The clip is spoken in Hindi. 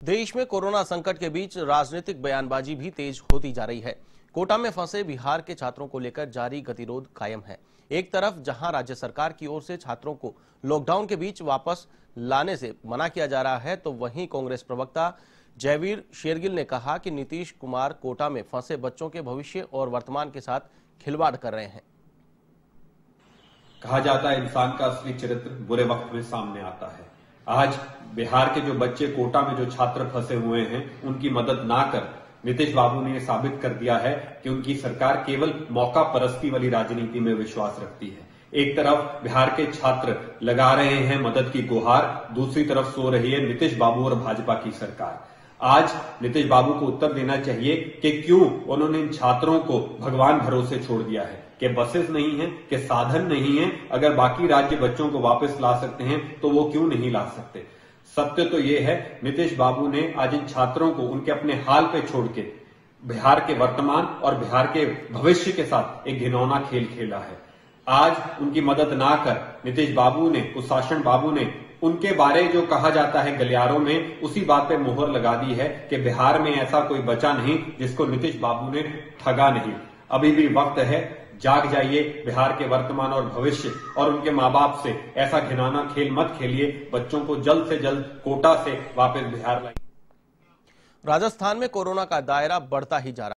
देश में कोरोना संकट के बीच राजनीतिक बयानबाजी भी तेज होती जा रही है। कोटा में फंसे बिहार के छात्रों को लेकर जारी गतिरोध कायम है। एक तरफ़, जहाँ राज्य सरकार की ओर से छात्रों को लॉकडाउन के बीच वापस लाने से मना किया जा रहा है तो वहीं कांग्रेस प्रवक्ता जयवीर शेरगिल ने कहा कि नीतीश कुमार कोटा में फंसे बच्चों के भविष्य और वर्तमान के साथ खिलवाड़ कर रहे हैं। कहा जाता है, इंसान का असली चरित्र बुरे वक्त में सामने आता है। आज बिहार के जो बच्चे कोटा में जो छात्र फंसे हुए हैं, उनकी मदद ना कर नीतीश बाबू ने यह साबित कर दिया है कि उनकी सरकार केवल मौका परस्ती वाली राजनीति में विश्वास रखती है। एक तरफ़ बिहार के छात्र लगा रहे हैं मदद की गुहार, दूसरी तरफ़ सो रही है नीतीश बाबू और भाजपा की सरकार। आज नीतीश बाबू को उत्तर देना चाहिए कि क्यों उन्होंने इन छात्रों को भगवान भरोसे छोड़ दिया है, कि बसेस नहीं है, कि साधन नहीं है, अगर बाकी राज्य बच्चों को वापस ला सकते हैं तो वो क्यों नहीं ला सकते? सत्य तो ये है, नीतीश बाबू ने आज इन छात्रों को उनके अपने हाल पे छोड़ के, बिहार के वर्तमान और बिहार के भविष्य के साथ एक घिनौना खेल खेला है। आज उनकी मदद ना कर नीतीश बाबू ने, कुशासन बाबू ने उनके बारे जो कहा जाता है गलियारों में, उसी बात पे मोहर लगा दी है कि बिहार में ऐसा कोई बचा नहीं जिसको नीतीश बाबू ने ठगा नहीं। अभी भी वक्त है, जाग जाइए बिहार के वर्तमान और भविष्य और उनके माँ बाप से। ऐसा घिनाना खेल मत खेलिए, बच्चों को जल्द से जल्द कोटा से वापस बिहार लाइए। राजस्थान में कोरोना का दायरा बढ़ता ही जा रहा